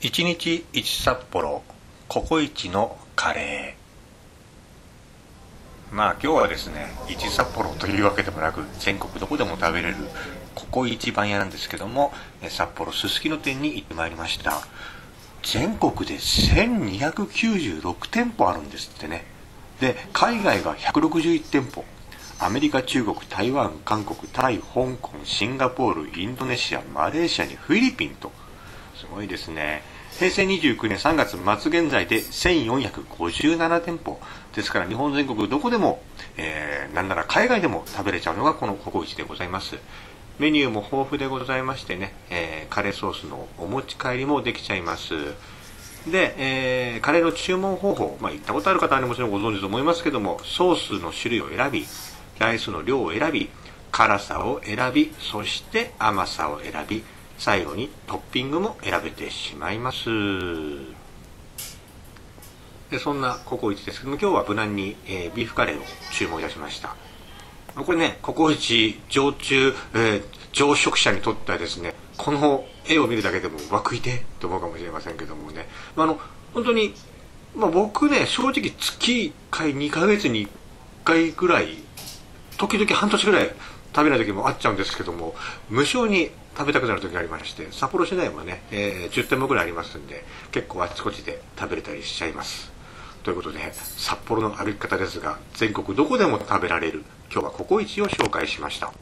1日1札幌ココイチのカレー。まあ今日はですね1札幌というわけでもなく全国どこでも食べれるココイチ番屋なんですけども札幌すすきの店に行ってまいりました。全国で1296店舗あるんですってね。で海外が161店舗。アメリカ中国台湾韓国タイ香港シンガポールインドネシアマレーシアにフィリピンとすごいですね。平成29年3月末現在で1457店舗。ですから日本全国どこでも、えー、なんなら海外でも食べれちゃうのがこのココイチでございます。メニューも豊富でございましてね、えー、カレーソースのお持ち帰りもできちゃいます。で、えー、カレーの注文方法、まあ、行ったことある方は、もちろんご存知と思いますけどもソースの種類を選びライスの量を選び辛さを選びそして甘さを選び最後にトッピングも選べてしまいます。でそんなココイチですけども今日は無難に、えー、ビーフカレーを注文いたしました。これねココイチ常駐、えー、常食者にとってはですねこの絵を見るだけでも湧くいてと思うかもしれませんけどもね、まあ、あの本当に、まあ、僕ね正直月1回2ヶ月に1回ぐらい時々半年ぐらい食べない時もあっちゃうんですけども無性に食べたくなる時がありまして札幌市内もね、えー、10店舗ぐらいありますんで結構あちこちで食べれたりしちゃいます。ということで札幌の歩き方ですが全国どこでも食べられる今日はココイチを紹介しました。